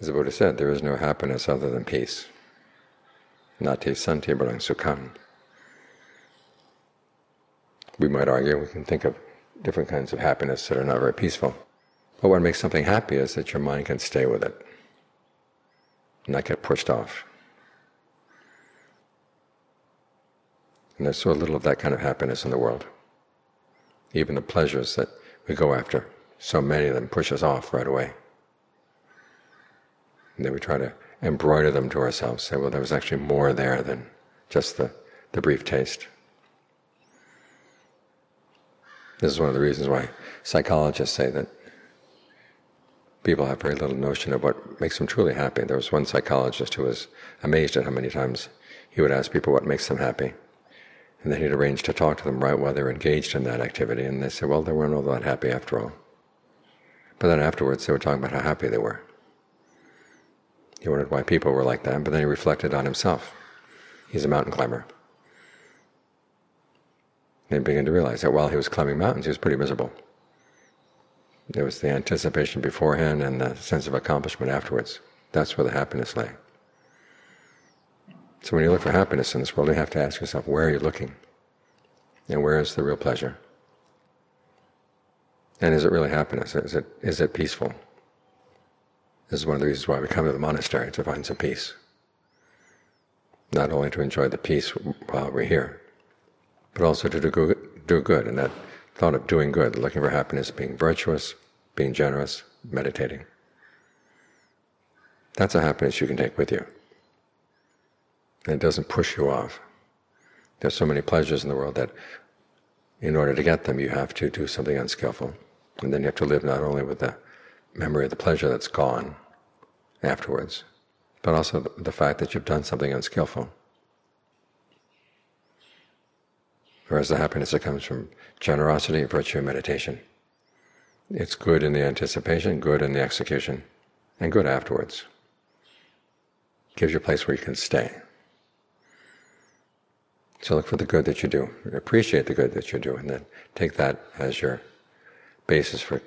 As the Buddha said, there is no happiness other than peace. Natthi santi param sukham. We might argue, we can think of different kinds of happiness that are not very peaceful. But what makes something happy is that your mind can stay with it, not get pushed off. And there's so little of that kind of happiness in the world. Even the pleasures that we go after, so many of them push us off right away. And then we try to embroider them to ourselves, say, well, there was actually more there than just the, the brief taste. This is one of the reasons why psychologists say that people have very little notion of what makes them truly happy. There was one psychologist who was amazed at how many times he would ask people what makes them happy. And then he'd arrange to talk to them right while they were engaged in that activity, and they said, well, they weren't all that happy after all. But then afterwards they were talking about how happy they were. He wondered why people were like that, but then he reflected on himself. He's a mountain climber. And he began to realize that while he was climbing mountains, he was pretty miserable. There was the anticipation beforehand and the sense of accomplishment afterwards. That's where the happiness lay. So when you look for happiness in this world, you have to ask yourself, where are you looking? And where is the real pleasure? And is it really happiness? Is it, is it peaceful? This is one of the reasons why we come to the monastery, to find some peace. Not only to enjoy the peace while we're here, but also to do good. And that thought of doing good, looking for happiness, being virtuous, being generous, meditating. That's a happiness you can take with you. And it doesn't push you off. There's so many pleasures in the world that in order to get them you have to do something unskillful. And then you have to live not only with the memory of the pleasure that's gone afterwards, but also the fact that you've done something unskillful. Whereas the happiness that comes from generosity, virtue, and meditation. It's good in the anticipation, good in the execution, and good afterwards. Gives you a place where you can stay. So look for the good that you do, appreciate the good that you do, and then take that as your basis for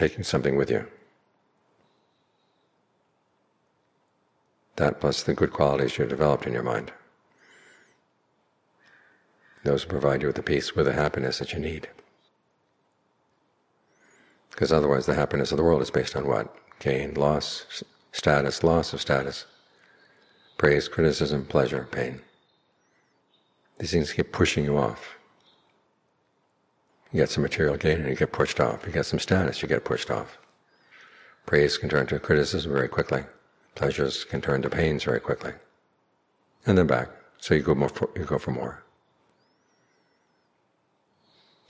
taking something with you. That plus the good qualities you've developed in your mind. Those provide you with the peace, with the happiness that you need. Because otherwise the happiness of the world is based on what? Gain, loss, status, loss of status, praise, criticism, pleasure, pain. These things keep pushing you off. You get some material gain and you get pushed off. You get some status, you get pushed off. Praise can turn to criticism very quickly. Pleasures can turn to pains very quickly. And then back. So you go more for, you go for more.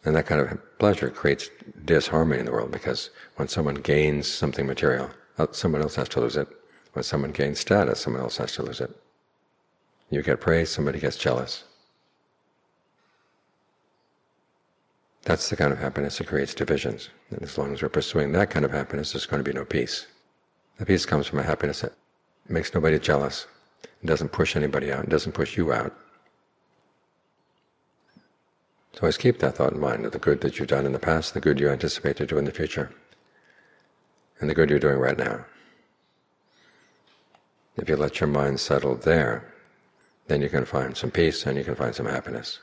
And that kind of pleasure creates disharmony in the world because when someone gains something material, uh, someone else has to lose it. When someone gains status, someone else has to lose it. You get praise, somebody gets jealous. That's the kind of happiness that creates divisions. And as long as we're pursuing that kind of happiness, there's going to be no peace. The peace comes from a happiness that makes nobody jealous, it doesn't push anybody out, it doesn't push you out. So always keep that thought in mind of the good that you've done in the past, the good you anticipate to do in the future, and the good you're doing right now. If you let your mind settle there, then you can find some peace and you can find some happiness.